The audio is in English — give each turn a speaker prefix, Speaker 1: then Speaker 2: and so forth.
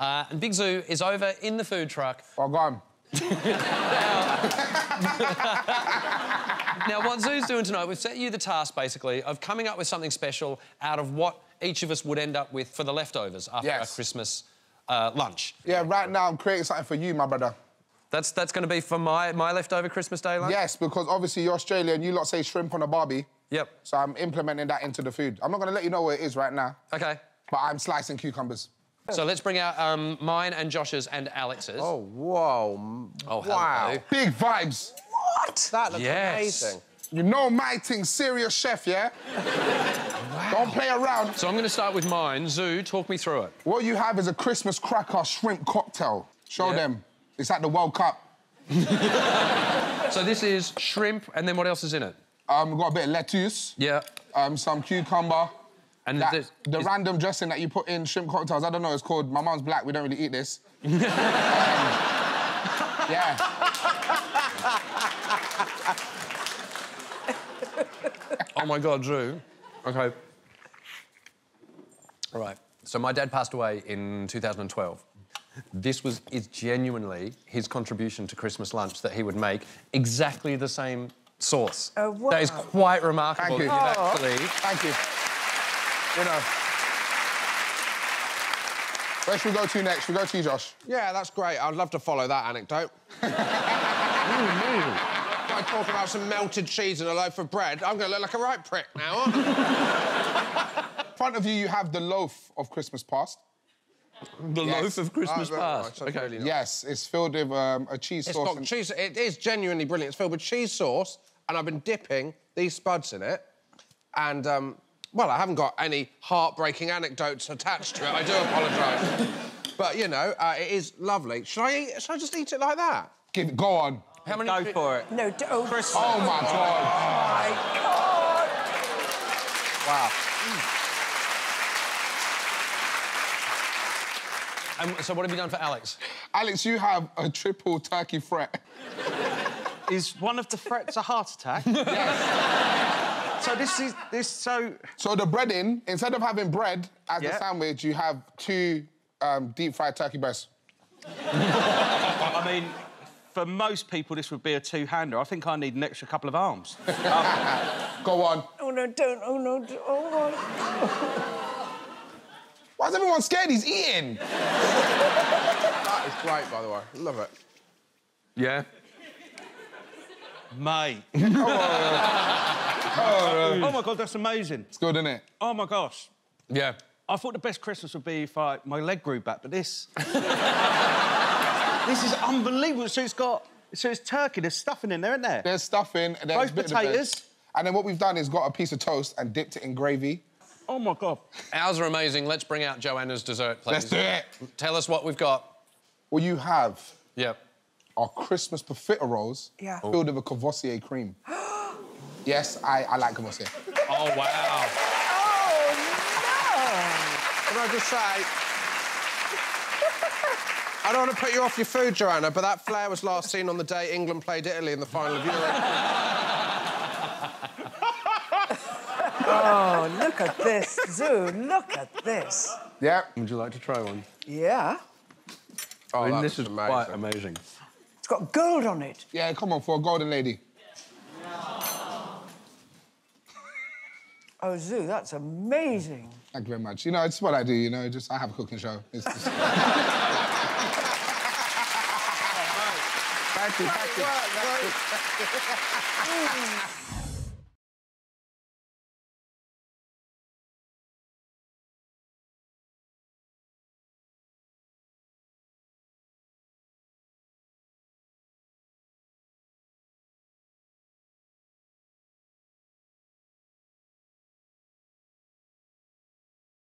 Speaker 1: Uh, and Big Zuu is over in the food truck.
Speaker 2: Oh, gone.
Speaker 1: Now, what Zuu's doing tonight, we've set you the task, basically, of coming up with something special out of what each of us would end up with for the leftovers after
Speaker 2: Yes.
Speaker 1: our Christmas uh, lunch.
Speaker 2: Yeah, right now I'm creating something for you, my brother.
Speaker 1: That's that's going to be for my, my leftover Christmas Day lunch?
Speaker 2: Yes, because obviously you're Australian, you lot say shrimp on a barbie.
Speaker 1: Yep.
Speaker 2: So I'm implementing that into the food. I'm not gonna let you know what it is right now,
Speaker 1: OK.
Speaker 2: but I'm slicing cucumbers.
Speaker 1: So let's bring out um, mine and Josh's and Alex's.
Speaker 3: Oh, whoa.
Speaker 1: Oh, hello.
Speaker 3: wow.
Speaker 2: Big vibes. What?
Speaker 3: That looks
Speaker 1: Yes.
Speaker 3: amazing.
Speaker 2: You know my thing, serious chef, yeah? Don't play around.
Speaker 1: So I'm going to start with mine. Zuu, talk me through it.
Speaker 2: What you have is a Christmas cracker shrimp cocktail. Show
Speaker 1: Yeah.
Speaker 2: them. It's at the World Cup.
Speaker 1: So this is shrimp, and then what else is in it?
Speaker 2: Um, we've got a bit of lettuce,
Speaker 1: Yeah.
Speaker 2: um, some cucumber.
Speaker 1: And
Speaker 2: That,
Speaker 1: this-
Speaker 2: the
Speaker 1: is-
Speaker 2: random dressing that you put in shrimp cocktails, I don't know, it's called, my mum's black, we don't really eat this. Um, yeah.
Speaker 1: Oh my God, Drew. Okay. All right. So my dad passed away in 2012. This was is genuinely his contribution to Christmas lunch that he would make exactly the same sauce.
Speaker 4: Oh, wow.
Speaker 1: That is quite remarkable.
Speaker 2: Thank you.
Speaker 1: that actually.
Speaker 2: Thank you. You know. Where should we go to next? We go to you, Josh.
Speaker 3: Yeah, that's great. I'd love to follow that anecdote. I talk about some melted cheese and a loaf of bread. I'm going to look like a right prick now, aren't I?
Speaker 2: In front of you, you have the loaf of Christmas past.
Speaker 1: The
Speaker 2: Yes.
Speaker 1: loaf of Christmas
Speaker 3: Oh,
Speaker 1: past.
Speaker 3: right,
Speaker 1: okay.
Speaker 3: really.
Speaker 2: Yes, it's filled with um, a cheese
Speaker 3: It's
Speaker 2: sauce.
Speaker 3: got
Speaker 2: and-
Speaker 3: cheese. It is genuinely brilliant. It's filled with cheese sauce, and I've been dipping these spuds in it. And, um, well, I haven't got any heartbreaking anecdotes attached to it. I do apologise. but, you know, uh, it is lovely. Should I eat, should I just eat it like that?
Speaker 2: Give it, go on.
Speaker 1: How many?
Speaker 5: Go for it.
Speaker 4: No, d- oh,
Speaker 5: Chris.
Speaker 2: Oh my God.
Speaker 4: Oh, my God.
Speaker 3: Wow.
Speaker 1: And so what have you done for Alex?
Speaker 2: Alex, you have a triple turkey fret.
Speaker 5: Is one of the threats a heart attack? So this is this so
Speaker 2: So the breading, instead of having bread as
Speaker 5: Yeah.
Speaker 2: a sandwich, you have two um, deep fried turkey breasts.
Speaker 5: I mean for most people this would be a two-hander. I think I need an extra couple of arms.
Speaker 2: Go on.
Speaker 4: Oh, no, don't. Oh, no. d- Oh, God.
Speaker 2: Why is everyone scared? He's eating.
Speaker 3: That is great, by the way. Love it.
Speaker 1: Yeah.
Speaker 5: Mate. oh, oh, oh my god, that's amazing.
Speaker 2: It's good, isn't it?
Speaker 5: Oh my gosh.
Speaker 1: Yeah.
Speaker 5: I thought the best Christmas would be if I, my leg grew back, but this. this is unbelievable. So it's got. So it's turkey, there's stuffing in there, isn't there?
Speaker 2: There's stuffing. and There's
Speaker 5: Both
Speaker 2: a bit of the bread.
Speaker 5: potatoes.
Speaker 2: And then what we've done is got a piece of toast and dipped it in gravy.
Speaker 5: Oh my god.
Speaker 1: Ours are amazing. Let's bring out Joanna's dessert, please.
Speaker 2: Let's do it.
Speaker 1: Tell us what we've got.
Speaker 2: Well, you have
Speaker 1: Yep.
Speaker 2: Are Christmas profiteroles
Speaker 4: Yeah. Oh.
Speaker 2: filled with a Courvoisier cream. yes, I, I like Courvoisier.
Speaker 1: Oh, wow.
Speaker 3: Oh, Can I just say... I don't want to put you off your food, Joanna, but that flare was last seen on the day England played Italy in the final of Euro.
Speaker 4: Oh, look at this. Zuu, look at this.
Speaker 2: Yeah.
Speaker 1: Would you like to try one?
Speaker 4: Yeah.
Speaker 3: Oh,
Speaker 1: I mean,
Speaker 3: that
Speaker 1: this is
Speaker 3: amazing.
Speaker 1: quite amazing.
Speaker 4: It's got gold on it.
Speaker 2: Yeah, come on, for a golden lady.
Speaker 4: Oh, Zuu, that's amazing.
Speaker 2: Thank you very much. You know, it's what I do, you know, just I have a cooking show. It's just... thank you, thank you.
Speaker 3: Great work, great.